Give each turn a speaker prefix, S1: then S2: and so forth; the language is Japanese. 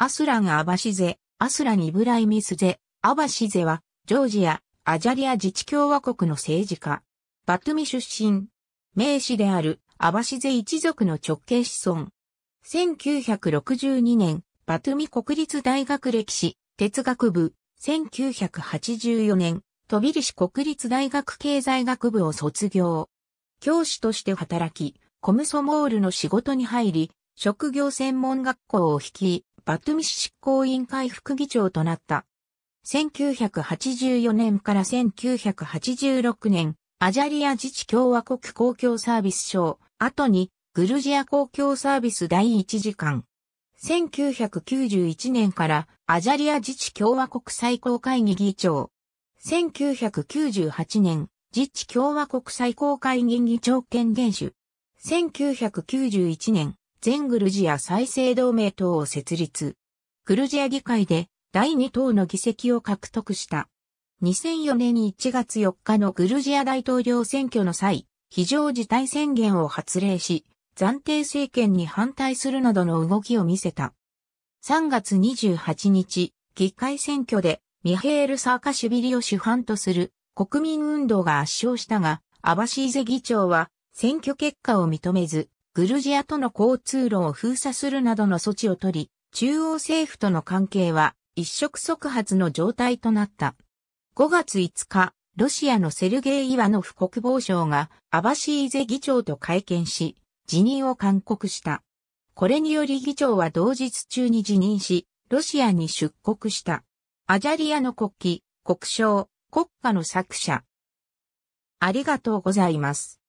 S1: アスラン・アバシゼ、アスラン・イブライミスゼ、アバシゼは、ジョージア、アジャリア自治共和国の政治家。バトミ出身。名士である、アバシゼ一族の直系子孫。1962年、バトミ国立大学歴史、哲学部、1984年、トビリシ国立大学経済学部を卒業。教師として働き、コムソモールの仕事に入り、職業専門学校を率い、バトミ市執行委員会副議長となった。1984年から1986年、アジャリア自治共和国公共サービス省、後にグルジア公共サービス第一次官。1991年からアジャリア自治共和国最高会議議長。1998年、自治共和国最高会議議長権厳守。1991年、全グルジア再生同盟党を設立。グルジア議会で第2党の議席を獲得した。2004年1月4日のグルジア大統領選挙の際、非常事態宣言を発令し、暫定政権に反対するなどの動きを見せた。3月28日、議会選挙でミヘール・サーカシュビリを主犯とする国民運動が圧勝したが、アバシーゼ議長は選挙結果を認めず、グルジアとの交通路を封鎖するなどの措置を取り、中央政府との関係は一触即発の状態となった。5月5日、ロシアのセルゲイ・イワノフ国防相がアバシーゼ議長と会見し、辞任を勧告した。これにより議長は同日中に辞任し、ロシアに出国した。アジャリアの国旗、国章、国歌の作者。ありがとうございます。